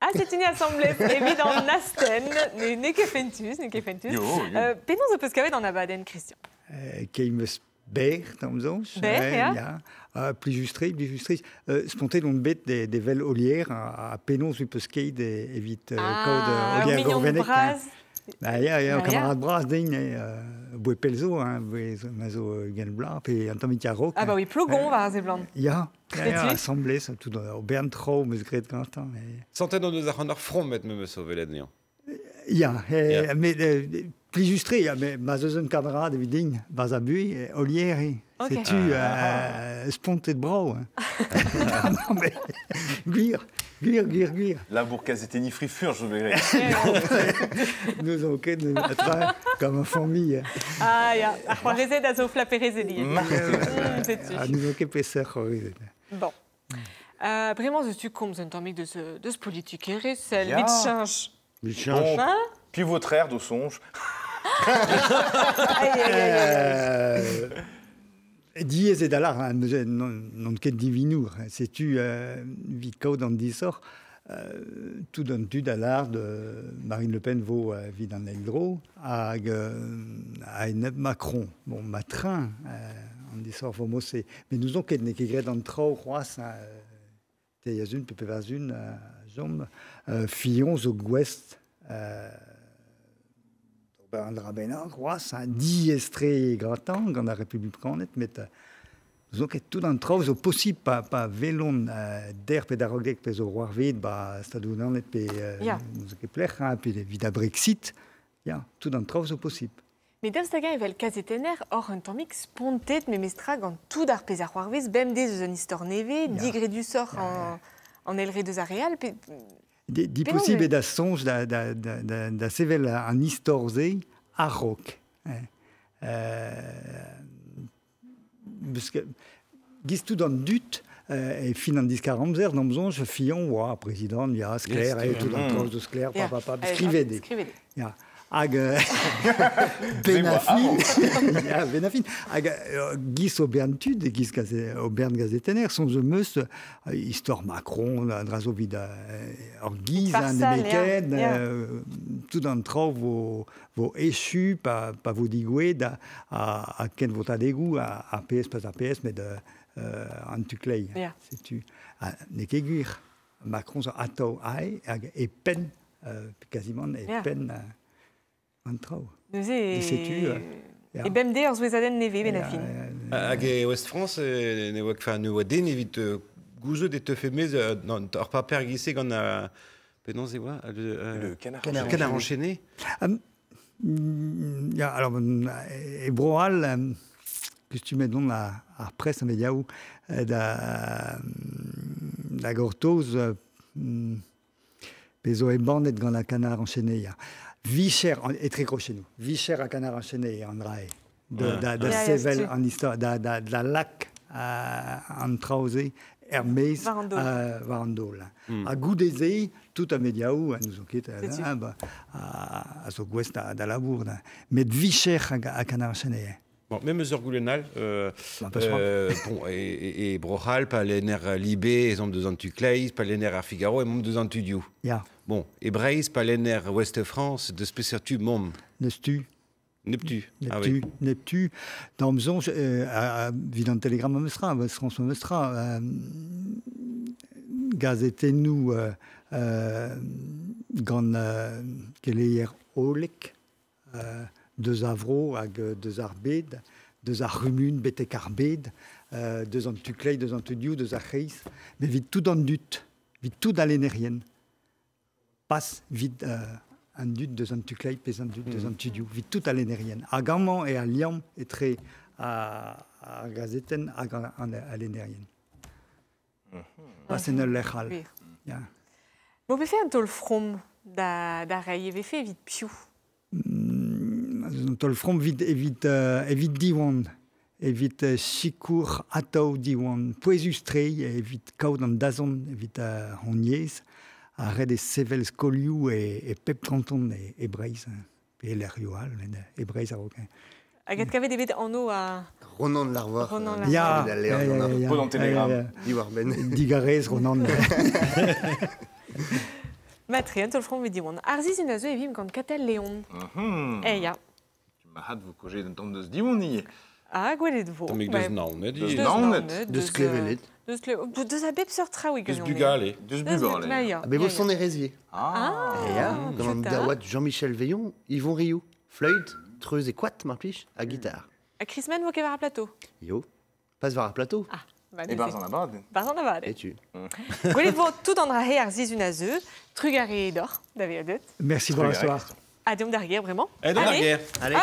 Ah, c'est une assemblée évident Nasten, ne kefentus, ne kefentus. Jo, jo. Euh, Penon zo peus kavet an abaden, Christian. Uh, Keimes Beer, tam zonch. Beer, ja. ja. Uh, plus justré, plus justré. Uh, sponté d'on bet vel a, a peus keit e, evit uh, Ah, uh, braz. Bah, ya, Ah, camarade bras din, e, uh, boe pelzo, hein, boe ma zo uh, gen bla, pe an tamit ya rok. Ah bah oui, plogon var ze blant. Ya, ya, ya, Frétu. assemblée, ça tout dans, au bern tro, meus gret gantan. E, Centaine de ar from met me me sauver la dnian. ya, e, Ya. mais euh, plus ya, mais ma zo un camarade evit din, baz a bui. Ok. C'est tu euh, sponté de bras, hein? non, mais, guir, guir, guir, guir. La bourcazette ni frifure, je verrai. Nous avons qu'à nous mettre comme une famille. hein. Ah ja, ar c'hoarezet a zo flapperezet di. Ma- Mm, c'est tu. Ah, nous avons qu'à passer. oui. Bon. Euh, vraiment, je suis comme un tomique de ce, de ce politique et Ja. vite change. Mais change. Bon, Hein puis votre air de songe. Aïe, aïe, aïe, aïe. Euh, Dies et d'alar, hein, nous- non qu'est divinour. hein. C'est-tu euh, vico dans dix sorts euh, tout d'un tu d'alar de Marine Le Pen vaut euh, à à une Macron. Bon, matrin, euh, on faut mossé. Mais nous avons qu'à ne qu'à dans trop croisse. T'es y a une, peut pas une, euh. Euh, Fillon. Euh, ben, Rabena, croisse, un diestré grattant, dans la République connaît, mais euh, tout dans le travail, au possible, pas, pas vélon, euh, d'air pédagogique, mais au roi vide, bah, c'est à dire, on est, puis, euh, Ja. nous avons plech, hein, puis, évidemment, Brexit, tout evel kazetener hor un spontet me an tout ar pez ar c'hoarvez bem dez eus an istor neve, Ja. digre du elre deus real, pe... Di, mais- et da songe da, da, da, da, da sevel an istorze a rock. Eh. Euh, parce que gis tout dans dut euh, et fin an amzer fion wa président ya sclair Yes, et tout dans mm. cause de Allez, scrivez hop, Hag euh, Benafin, ja, Benafin, hag euh, gis o Berntud, gis gaze, o Bern gazetener, son ze meus euh, histoire Macron, la drazo vid euh, or gis, an emeken, tout an trao vo, vo echu, pa, pa vo digoued, a, a, a ken vota degou, a, a PS, pas a PS, mais de euh, an tuklei. Ja. C'est tu. A, ne ket gwir. Macron zo ato ae, hag e pen, euh, quasiment, e Ja. pen euh, an trao. Neus Et e... euh, ja. E bem de ur zouezaden neve ben a fin. Hag e West France, euh, ne oa fa ne oa den evit euh, gouzo de te femez euh, ar paper gisse gant a... Penon ze oa Le, euh, canard. Enchaîné Ja, alors, e broal, um, kustumet don a, ar pres a mediaou, euh, da, da gortoz, euh, pezo e bandet gant la canard enchaîné, ya. Vicher, en- e tre chez nous, vicher a canard enchaîné, drae. De, Ouais. da Ja, ja, sevel an histoire, da, da, da lac euh, an traoze, er meiz War an dol. euh, war an dol. Mm. A goudeze, tout a mediaou, a nous ont ket, C'est sûr. ah, ba, a, a zo gwest da, da labour, da. Met vicher a canard enchaîné. Bon, même mesure goulenal, euh, Bah, euh, bon, et, et, et Brohal, pas les nerfs Libé, hommes de Zantucleis, à Figaro, et membres de Zantudiou. Ja, Bon, et Breis, pas les nerfs Ouest France, de spéciatu mom, nestu. Neptu. Ah Neptu, oui. Neptu. Dans Mzon, euh, à, à, vit dans le télégramme à Mestra, à France à Mestra, euh, gazetenu euh, euh, gant euh, keleier olek, euh, deux avro hag euh, deux arbed, deux arrumun betek arbed, euh, deux an deux an tudiou, deux arreis, mais vit tout dans dut, vit tout dans l'énérienne. Passe vite euh, un dut, deux an tuklei, pes un dut, deux an tudiou, vit tout à l'énérienne. À Gamman et à Lyon, et très à, à Gazeten, à, à, à l'énérienne. Passe en lechal. Oui. Ja. Mo be fe un tol from da, da rei, e ve fe vit piou. Mm, Tol from vid evit uh, evit diwan evit uh, sikour ataou diwan poezustrei evit kaout an dazon evit uh, honiez a red e sevel skolioù e, e pep kanton e, e breiz hein. pe l'er yoal e breiz a roken Agat kavet ebet anno a Ronan de l'arvoir. Ronan de euh, Ja, de la ja, Léon, ja, on a ja, ja. Pas dans le télégramme. Ja, ja, dit Warben. ja. Digarez, Ronan. Matrien, tol front vedi-won. Arziz un a zo evim gant katel leon. Mhm. Eia. Ma hat vous koje d'un tom deus diwoni. A gwelet vo. Tom ik Ouais. deus naonet. Deus naonet. Deus klevelet. euh, Deus kle... oh, Deus a bep sur traoui Deus bugale. Deus laia. Ah, mais vous sont des résiers. Ah. Et ya, Ah, comme. Dawat Jean-Michel Veillon, Yvon Rioux, flûte, treuse et quat, marpliche, à guitare. A Chrisman vo kevar a plateau? Yo, passe voir à plateau. Ah, Et Barzan là-bas. Barzan a Et tu. Gwelet vo tout an dra he arziz un a zo. Trugare d'or, d'avedet. Merci, bonsoir. Adiom d'arguer, vraiment. Eh, dans la Allez. guerre. Allez,